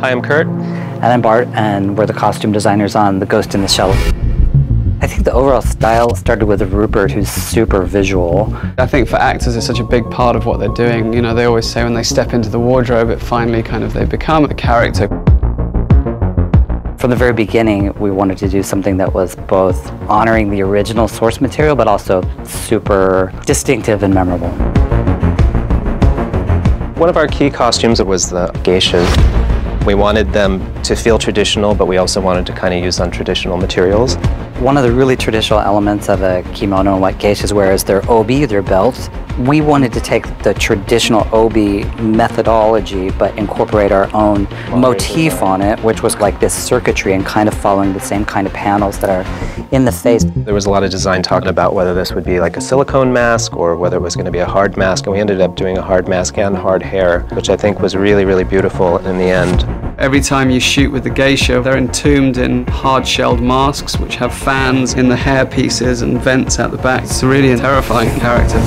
Hi, I'm Kurt. And I'm Bart, and we're the costume designers on The Ghost in the Shell. I think the overall style started with Rupert, who's super visual. I think for actors, it's such a big part of what they're doing. You know, they always say when they step into the wardrobe, it finally kind of they become a character. From the very beginning, we wanted to do something that was both honoring the original source material, but also super distinctive and memorable. One of our key costumes it was the geishas. We wanted them to feel traditional, but we also wanted to kind of use untraditional materials. One of the really traditional elements of a kimono and what geishas wear is their obi, their belt. We wanted to take the traditional obi methodology but incorporate our own motif on it, which was like this circuitry and kind of following the same kind of panels that are in the face. There was a lot of design talking about whether this would be like a silicone mask or whether it was going to be a hard mask, and we ended up doing a hard mask and hard hair, which I think was really, really beautiful in the end. Every time you shoot with the geisha, they're entombed in hard-shelled masks which have fans in the hair pieces and vents at the back. It's really a terrifying character.